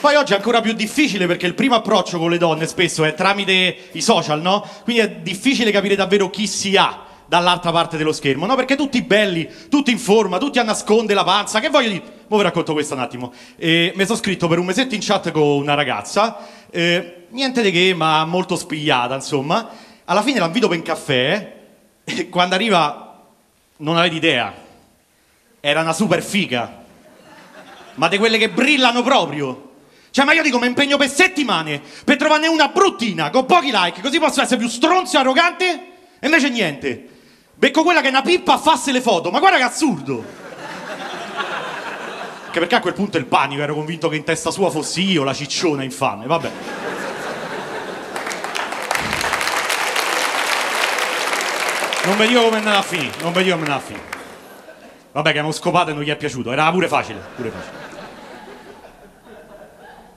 Poi oggi è ancora più difficile perché il primo approccio con le donne spesso è tramite i social, no? Quindi è difficile capire davvero chi si ha dall'altra parte dello schermo, no? Perché tutti belli, tutti in forma, tutti a nasconde la panza. Che voglio dire? Ora vi racconto questo un attimo. Eh, mi sono scritto per un mesetto in chat con una ragazza, eh, niente di che, ma molto spigliata, insomma. Alla fine la invito per un caffè e quando arriva non avete idea. Era una super figa. Ma di quelle che brillano proprio. Cioè, ma io dico, mi impegno per settimane per trovarne una bruttina, con pochi like, così posso essere più stronzo e arrogante? E invece niente. Becco quella che è una pippa a farsi le foto, ma guarda che assurdo! Che perché a quel punto il panico, ero convinto che in testa sua fossi io la cicciona infame, vabbè. Non vi dico come è andata a finire, non vi dico come è andata a finire. Vabbè, che abbiamo scopato e non gli è piaciuto, era pure facile, pure facile.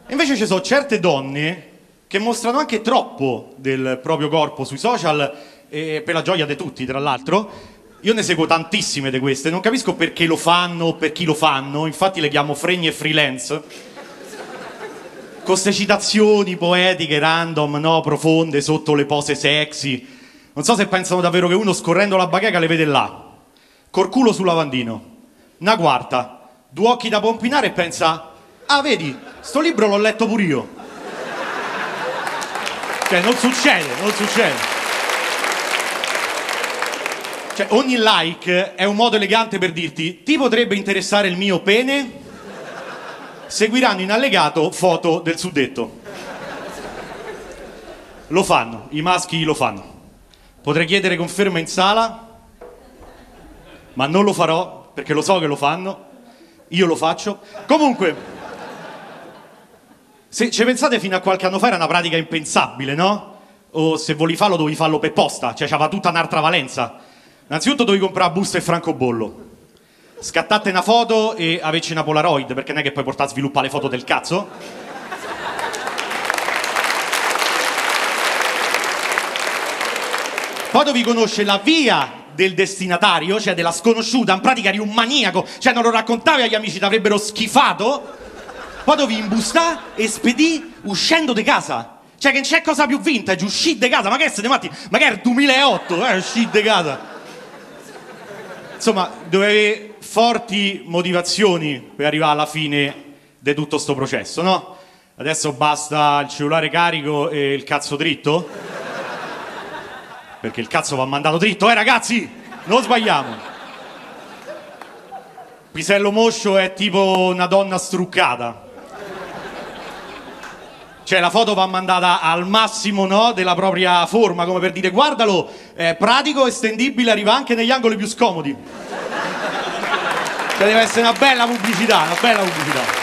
Invece ci sono certe donne che mostrano anche troppo del proprio corpo sui social, e per la gioia di tutti, tra l'altro. Io ne seguo tantissime di queste, non capisco perché lo fanno o per chi lo fanno, infatti le chiamo fregni e freelance. Con queste citazioni poetiche random, no, profonde, sotto le pose sexy. Non so se pensano davvero che uno scorrendo la bacheca le vede là, col culo sul lavandino, una quarta, due occhi da pompinare e pensa, ah vedi, sto libro l'ho letto pure io. Cioè, non succede, non succede. Cioè, ogni like è un modo elegante per dirti ti potrebbe interessare il mio pene? Seguiranno in allegato foto del suddetto. Lo fanno, i maschi lo fanno. Potrei chiedere conferma in sala, ma non lo farò perché lo so che lo fanno. Io lo faccio. Comunque, se ci pensate fino a qualche anno fa era una pratica impensabile, no? O se volevi farlo dovevi farlo per posta, cioè c'aveva tutta un'altra valenza. Innanzitutto dovevi comprare busta e francobollo. Scattate una foto e aveci una Polaroid, perché non è che poi portare a sviluppare le foto del cazzo. Poi dovevi conoscere la via del destinatario, cioè della sconosciuta, in pratica eri un maniaco, cioè non lo raccontavi agli amici, ti avrebbero schifato. Poi dovevi imbustare e spedì uscendo di casa. Cioè che non c'è cosa più vintage, uscì di casa, ma che siete matti? Ma che era il 2008, eh, uscì di casa. Insomma, dovevi forti motivazioni per arrivare alla fine di tutto sto processo, no? Adesso basta il cellulare carico e il cazzo dritto? Perché il cazzo va mandato dritto, eh ragazzi? Non sbagliamo. Pisello moscio è tipo una donna struccata. Cioè la foto va mandata al massimo no, della propria forma, come per dire guardalo, è pratico, estendibile, arriva anche negli angoli più scomodi. Cioè deve essere una bella pubblicità, una bella pubblicità.